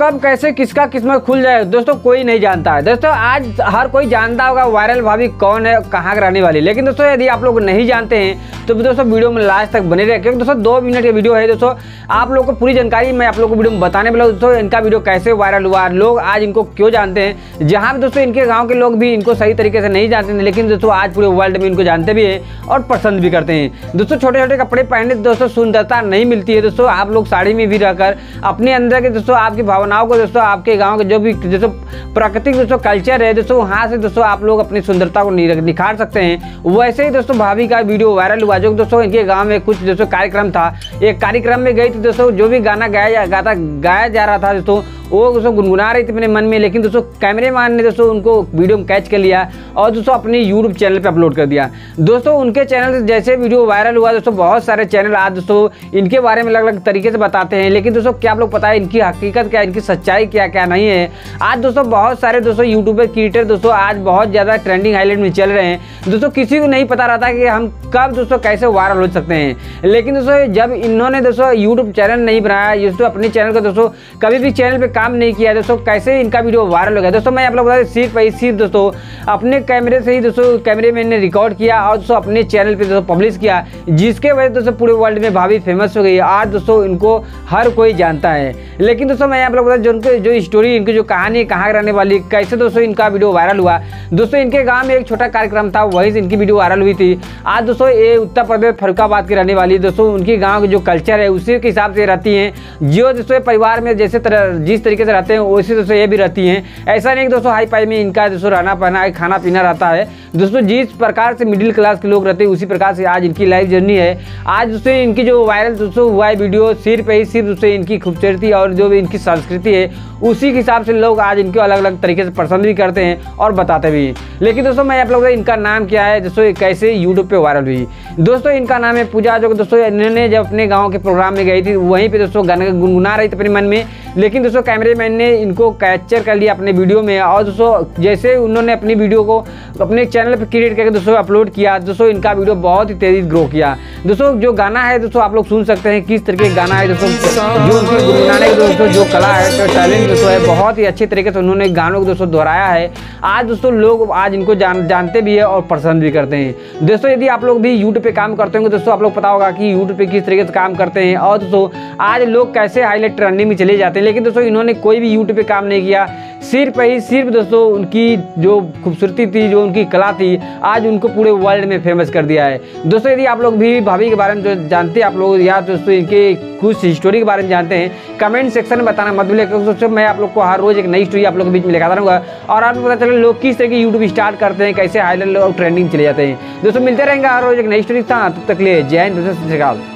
कब, कैसे, किसका किस्मत खुल जाए, दोस्तों, कोई नहीं जानता है। दोस्तों, आज हर कोई जानता होगा वायरल भाभी कौन है, कहाँ रहने वाली लेकिन दोस्तों, यदि आप लोग नहीं जानते हैं तो दोस्तों, वीडियो में लास्ट तक बने रहे। क्योंकि दोस्तों, दो मिनट का वीडियो है, दोस्तों, आप लोग को पूरी जानकारी मैं आप लोग को वीडियो में बताने वाला। दोस्तों, इनका वीडियो कैसे वायरल हुआ, लोग आज इनको क्यों जानते हैं। जहाँ भी दोस्तों, इनके गाँव के लोग भी इनको सही तरीके से नहीं जानते लेकिन दोस्तों, आज पूरे वर्ल्ड में इनको जानते भी हैं और पसंद भी करते हैं। दोस्तों छोटे छोटे कपड़े पहनने, दोस्तों, सुंदरता नहीं मिलती है, दोस्तों, आप लोग साड़ी में भी रहकर अपने अंदर के, दोस्तों, आपकी भावनाओं को दोस्तों, आपके गाँव के जो भी दोस्तों, प्राकृतिक दोस्तों कल्चर है, दोस्तों, वहाँ से दोस्तों, आप लोग अपनी सुंदरता को निखार सकते हैं। वैसे ही दोस्तों, भाभी का वीडियो वायरल हुआ, जो दोस्तों, इनके गाँव में कुछ दोस्तों, कार्यक्रम था। एक कार्यक्रम में गई थी दोस्तों, जो भी गाना गाया गाता, गाया जा रहा था, दोस्तों वो दोस्तों गुनगुना रही थी अपने मन में, लेकिन दोस्तों कैमरे मैन ने दोस्तों उनको वीडियो में कैच कर लिया और दोस्तों अपने यूट्यूब चैनल पे अपलोड कर दिया। दोस्तों उनके चैनल से जैसे वीडियो वायरल हुआ, दोस्तों बहुत सारे चैनल आज दोस्तों इनके बारे में अलग अलग तरीके से बताते हैं, लेकिन दोस्तों क्या आप लोग पता है इनकी हकीकत क्या इनकी सच्चाई क्या क्या नहीं है? आज दोस्तों बहुत सारे दोस्तों यूट्यूबर क्रिएटर दोस्तों आज बहुत ज़्यादा ट्रेंडिंग हाईलाइट में चल रहे हैं। दोस्तों किसी को नहीं पता रहता कि हम कब दोस्तों कैसे वायरल हो सकते हैं, लेकिन दोस्तों जब इन्होंने दोस्तों यूट्यूब चैनल नहीं बनाया दोस्तों अपने चैनल का दोस्तों कभी भी चैनल पे काम नहीं किया दोस्तों, कैसे इनका वीडियो वायरल हो गया? दोस्तों, मैं आप लोग बता दें, सिर्फ़ भाई, सिर्फ़ दोस्तों, अपने कैमरे से ही, दोस्तों, कैमरे में ने रिकॉर्ड किया और दोस्तों, अपने चैनल पे, दोस्तों पब्लिश किया, जिसके वजह दोस्तों, पूरे वर्ल्ड में भाभी फ़ेमस हो गई आज, दोस्तों, इनको हर कोई जानता है। लेकिन, दोस्तों, मैं आप लोग बता जो जो स्टोरी इनकी जो कहानी, कहाँ रहने वाली, कैसे, दोस्तों, इनका वीडियो वायरल हुआ? दोस्तों, इनके गाँव में एक छोटा कार्यक्रम था, वहीं से इनकी वीडियो वायरल हुई थी। आज, दोस्तों, ये उत्तर प्रदेश फरुखाबाद की रहने वाली, दोस्तों, उनकी गाँव के जो कल्चर है, उसी के हिसाब से रहती हैं। जो, दोस्तों, परिवार में जैसे तरह, जिस तरीके से रहते हैं वैसे दोस्तों ये भी रहती हैं। ऐसा नहीं कि दोस्तों, हाई फाई में इनका दोस्तों रहना पहना है, खाना पीना रहता है। दोस्तों, जिस प्रकार से मिडिल क्लास के लोग रहते हैं, उसी प्रकार से आज इनकी लाइफ जर्नी है। आज दोस्तों, इनकी जो वायरल दोस्तों, हुआ है वीडियो सिर्फ़ ही सिर्फ़ दोस्तों इनकी खूबसूरती और जो भी इनकी संस्कृति है, उसी के हिसाब से लोग आज इनको अलग अलग तरीके से पसंद भी करते हैं और बताते भी लेकिन दोस्तों, मैं आप लोग इनका नाम क्या है, दोस्तों कैसे यूट्यूब पे वायरल हुई? दोस्तों, इनका नाम है पूजा, जो दोस्तों, इन्होंने जब अपने गाँव के प्रोग्राम में गई थी, वहीं पे दोस्तों गाना गुनगुना रही थी अपने मन में। लेकिन दोस्तों कैमरे मैन ने इनको कैप्चर कर लिया अपने वीडियो में। और दोस्तों, जैसे उन्होंने अपनी वीडियो को अपने चैनल पर क्रिएट करके दोस्तों अपलोड किया, दोस्तों इनका वीडियो बहुत ही तेज़ी ग्रो किया। दोस्तों, जो गाना है, दोस्तों, आप लोग सुन सकते हैं किस तरीके का गाना है, दोस्तों। जो उनकी गुनगुनाने की दोस्तों, जो कला है, जो टैलेंट दोस्तों, है, बहुत ही अच्छे तरीके से उन्होंने गानों को, दोस्तों, दोहराया है। आज, दोस्तों, लोग आज इनको जान, जानते भी है और पसंद भी करते हैं। दोस्तों, यदि आप लोग भी यूट्यूब पे काम करते होंगे, दोस्तों, आप लोग पता होगा कि यूट्यूब पे किस तरीके से काम करते हैं। और, दोस्तों, आज लोग कैसे हाईलाइट ट्रेंडिंग में चले जाते हैं। लेकिन, दोस्तों, इन्होंने कोई भी यूट्यूब पे काम नहीं किया। सिर्फ़ ही, सिर्फ़ दोस्तों उनकी जो खूबसूरती थी, जो उनकी कला थी, आज उनको पूरे वर्ल्ड में फ़ेमस कर दिया है। दोस्तों, यदि आप लोग भी भाभी के बारे में जो जानते हैं आप लोग, या दोस्तों इनके कुछ स्टोरी के बारे में जानते हैं कमेंट सेक्शन में बताना मत भूलिए दोस्तों, मैं आप लोग को हर रोज एक नई स्टोरी आप लोग के बीच में लेकर रहूँगा। और आपको पता चले लोग किस तरह की यूट्यूब स्टार्ट करते हैं, कैसे हाईलाइट लोग ट्रेंडिंग चले जाते हैं। दोस्तों, मिलते रहेंगे हर रोज एक नई स्टोरी साथ। तब तक लिए जय हिंद, दोस्तों